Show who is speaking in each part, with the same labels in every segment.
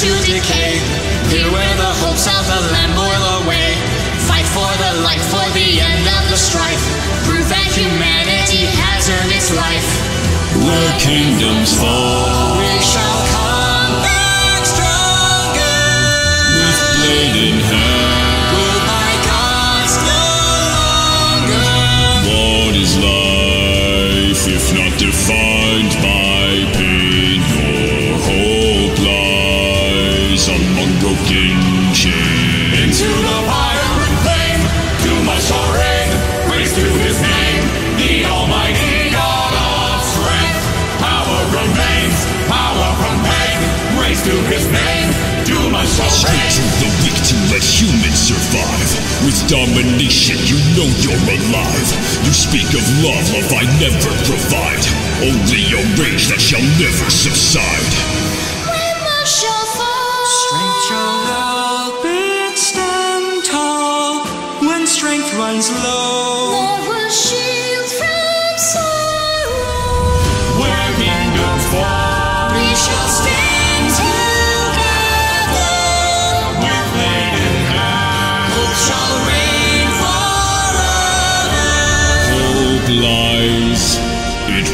Speaker 1: to decay. Here where the hopes of the land boil away. Fight for the light, for the end of the strife. Prove that humanity has earned its life.
Speaker 2: Where kingdoms fall among.
Speaker 1: Into the fire and flame, us shall reign. Praise to his name, the Almighty God of strength. Power remains, power from pain. Praise to his name, Duma shall
Speaker 2: Speak to the weak to let humans survive. With domination, you know you're alive. You speak of love, love I never provide. Only a rage that shall never subside.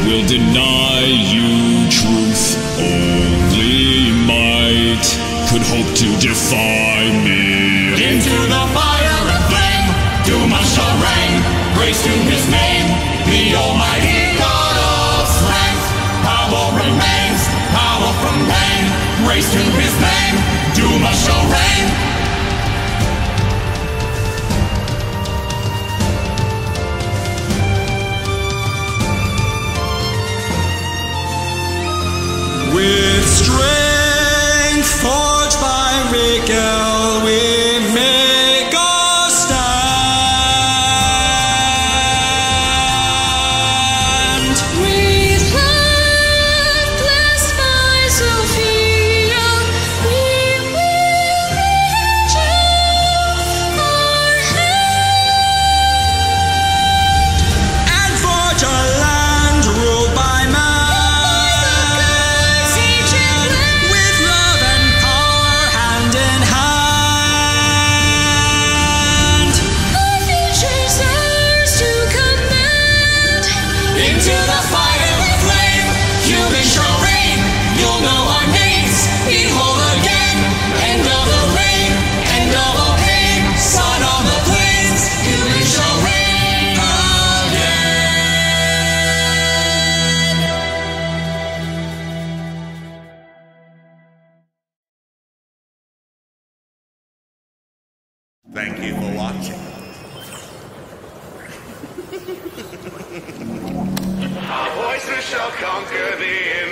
Speaker 1: Will
Speaker 2: deny you truth. Only might could hope to defy me.
Speaker 1: Into the fire and flame, Duma shall reign. Praise to his name, the Almighty God of strength. Power remains, power from pain. Praise to his name, Duma shall reign.
Speaker 3: Thank you for watching. Our voices shall conquer the